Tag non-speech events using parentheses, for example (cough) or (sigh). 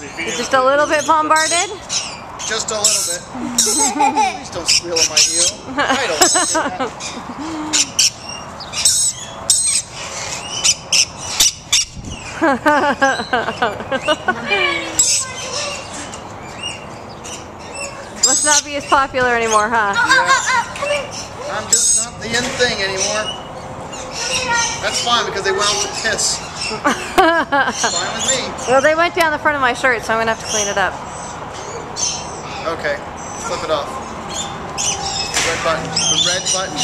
You're just a little bit bombarded? Just a little bit. (laughs) Please don't squeal on my heel. I don't. (laughs) Must not be as popular anymore, huh? Uh, uh, uh, I'm just not the in thing anymore. That's fine because they went out to piss. (laughs) Well, they went down the front of my shirt, so I'm gonna have to clean it up. Okay, flip it off. Red button. The red button.